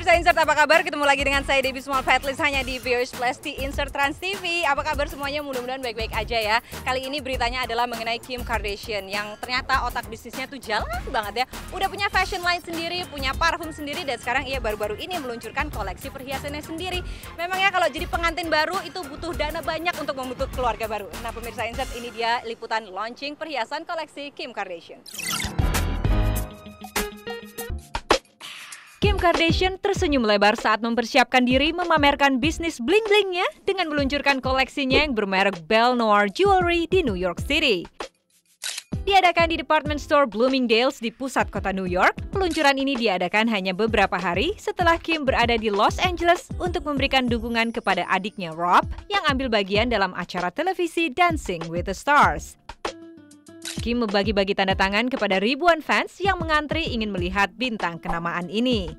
Pemirsa Insert apa kabar? Ketemu lagi dengan saya Debbie Small Fatlist hanya di Viewers Plus di Insert Trans TV. Apa kabar semuanya? Mudah-mudahan baik-baik aja ya. Kali ini beritanya adalah mengenai Kim Kardashian yang ternyata otak bisnisnya tuh jalan banget ya. Udah punya fashion line sendiri, punya parfum sendiri dan sekarang ia baru-baru ini meluncurkan koleksi perhiasannya sendiri. Memangnya kalau jadi pengantin baru itu butuh dana banyak untuk membentuk keluarga baru. Nah pemirsa Insert ini dia liputan launching perhiasan koleksi Kim Kardashian. Kardashian tersenyum lebar saat mempersiapkan diri memamerkan bisnis bling-blingnya dengan meluncurkan koleksinya yang bermerek Belle Noir Jewelry di New York City. Diadakan di department store Bloomingdale's di pusat kota New York, peluncuran ini diadakan hanya beberapa hari setelah Kim berada di Los Angeles untuk memberikan dukungan kepada adiknya Rob yang ambil bagian dalam acara televisi Dancing with the Stars. Kim membagi-bagi tanda tangan kepada ribuan fans yang mengantri ingin melihat bintang kenamaan ini.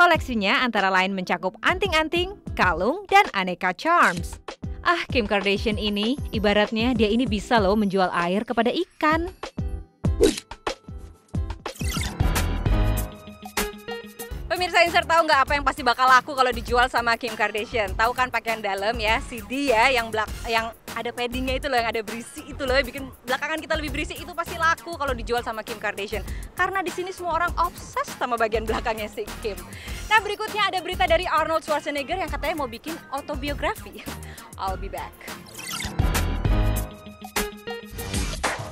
Koleksinya antara lain mencakup anting-anting, kalung, dan aneka charms. Ah, Kim Kardashian ini, ibaratnya dia ini bisa loh menjual air kepada ikan. Pemirsa Insert tahu nggak apa yang pasti bakal laku kalau dijual sama Kim Kardashian? Tahu kan pakaian dalam ya, CD ya, yang belak yang ada paddingnya itu loh, yang ada berisi itu loh, yang bikin belakangan kita lebih berisi itu pasti laku kalau dijual sama Kim Kardashian. Karena di sini semua orang obses sama bagian belakangnya si Kim. Nah berikutnya ada berita dari Arnold Schwarzenegger yang katanya mau bikin autobiografi. I'll be back.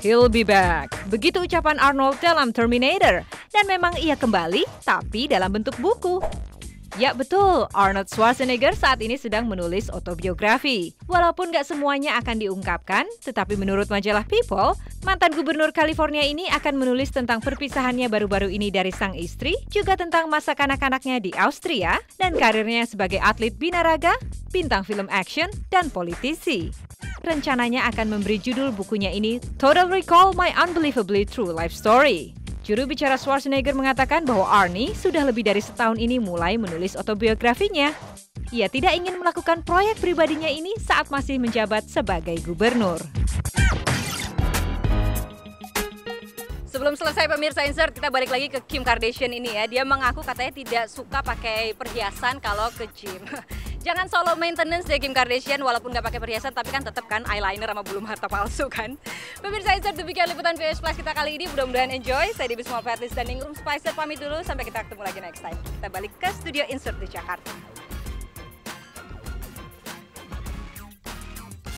He'll be back. Begitu ucapan Arnold dalam Terminator. Dan memang ia kembali, tapi dalam bentuk buku. Ya betul, Arnold Schwarzenegger saat ini sedang menulis autobiografi. Walaupun gak semuanya akan diungkapkan, tetapi menurut majalah People, mantan gubernur California ini akan menulis tentang perpisahannya baru-baru ini dari sang istri, juga tentang masa kanak-kanaknya di Austria, dan karirnya sebagai atlet binaraga, bintang film action, dan politisi. Rencananya akan memberi judul bukunya ini Total Recall My Unbelievably True Life Story. Juru bicara Schwarzenegger mengatakan bahwa Arnie sudah lebih dari setahun ini mulai menulis autobiografinya. Ia tidak ingin melakukan proyek pribadinya ini saat masih menjabat sebagai gubernur. Sebelum selesai pemirsa insert, kita balik lagi ke Kim Kardashian ini ya. Dia mengaku katanya tidak suka pakai perhiasan kalau ke gym. Jangan solo maintenance deh Kim Kardashian walaupun nggak pakai perhiasan tapi kan tetap kan eyeliner sama bulu mata palsu kan. Pemirsa insert demikian liputan VS Plus kita kali ini. Mudah-mudahan enjoy. Saya Debbie Small Fatlist dan Ningrum Spicer pamit dulu sampai kita ketemu lagi next time. Kita balik ke studio insert di Jakarta.